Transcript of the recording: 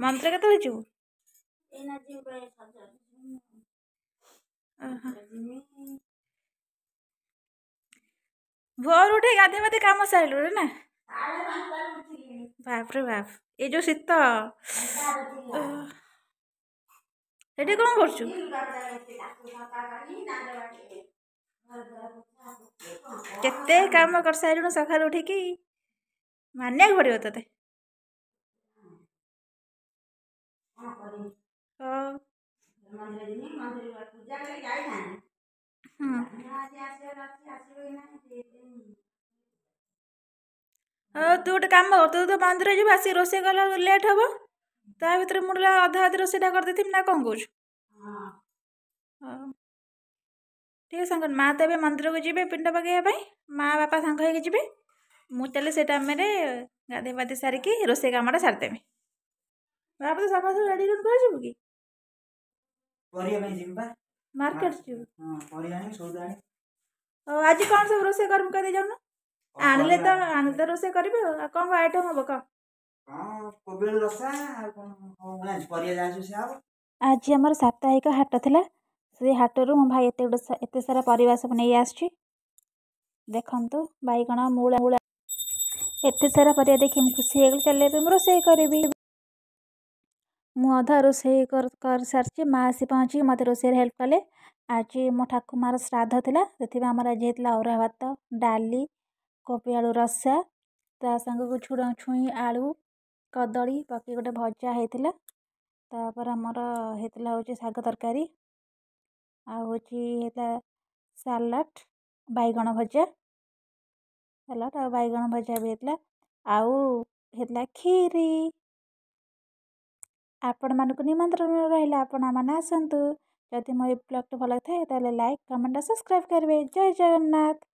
ମନ୍ତ୍ର କେତେବେଳେ ଯିବୁ ଭୋର ଉଠେଇ ଗାଧୋଇ ପାଧୋଇ କାମ ସାରିଲୁରେ ନା ବାପରେ ବାପ ଏ ଯୋଉ ଶୀତ ସେଠି କ'ଣ କରୁଛୁ କେତେ କାମ କରିସାରିଲୁଣି ସକାଳୁ ଉଠିକି ମାନିବାକୁ ପଡ଼ିବ ତୋତେ हाँ ହଁ ତୁ ଗୋଟେ କାମ କର ତୁ ତ ମନ୍ଦିର ଯିବୁ ଆସି ରୋଷେଇ କଲା ଲେଟ୍ ହେବ ତା ଭିତରେ ମୁଁ ଅଧା ଅଧା ରୋଷେଇଟା କରିଦେଇଥିବି ନା କ'ଣ କହୁଛୁ ହଉ ଠିକ୍ ସାଙ୍ଗ ମା ତ ଏବେ ମନ୍ଦିରକୁ ଯିବେ ପିଣ୍ଡ ପକାଇବା ପାଇଁ ମା ବାପା ସାଙ୍ଗ ହେଇକି ଯିବେ ମୁଁ ତାହେଲେ ସେ ଟାଇମ୍ରେ ଗାଧୋଇ ପାଧୋଇ ସାରିକି ରୋଷେଇ କାମଟା ସାରିଦେବି ବାବା ତ ସମସ୍ତେ ରେଡି଼ କୁଆଡ଼େ ଯିବୁ କି ପରିବା ପାଇଁ ଯିବି ବା ମାର୍କେଟ ଯିବୁ ହଁ ପରିବା ଆଣିବି ସଉଦା ଆଣିବି ହଉ ଆଜି କ'ଣ ସବୁ ରୋଷେଇ କରିବୁ କହିଦେଇ ଯାଉନ ଆଣିଲେ ତ ଆଣିଲେ ତ ରୋଷେଇ କରିବେ ଆଉ ଆଉ କ'ଣ କ'ଣ ଆଇଟମ୍ ହବ କ'ଣ କୋବିଳ ରସା ଆଉ କ'ଣ ପରିବା ଯାହା ସବୁ ହବ ଆଜି ଆମର ସାପ୍ତାହିକ ହାଟ ଥିଲା ସେ ହାଟରୁ ମୋ ଭାଇ ଏତେ ଗୋଟେ ଏତେ ସାରା ପରିବା ସବୁ ନେଇ ଆସିଛି ଦେଖନ୍ତୁ ବାଇଗଣ ମୂଳା ମୂଳା ଏତେ ସାରା ପରିବା ଦେଖି ମୁଁ ଖୁସି ହେଇଗଲି ଚାଲିବା ପାଇଁ ମୁଁ ରୋଷେଇ କରିବି म अधा रोसै मासी मान्छे मते रोसैर हेल्प कले आज म ठाकुरमा श्राद्ध अवरा भात डाले कपी आलु रसा छुड़ा छुई आलु कदी पके गए भजा हैला साग तरकारी आउँछ सालाड बैगण भजा सालाड आ आउ आउँछ खीरी ଆପଣମାନଙ୍କୁ ନିମନ୍ତ୍ରଣ ରହିଲା ଆପଣମାନେ ଆସନ୍ତୁ ଯଦି ମୋ ଏ ବ୍ଲଗ୍ଟି ଭଲ ଲାଗିଥାଏ ତାହେଲେ ଲାଇକ୍ କମେଣ୍ଟ ଆଉ ସବସ୍କ୍ରାଇବ୍ କରିବେ ଜୟ ଜଗନ୍ନାଥ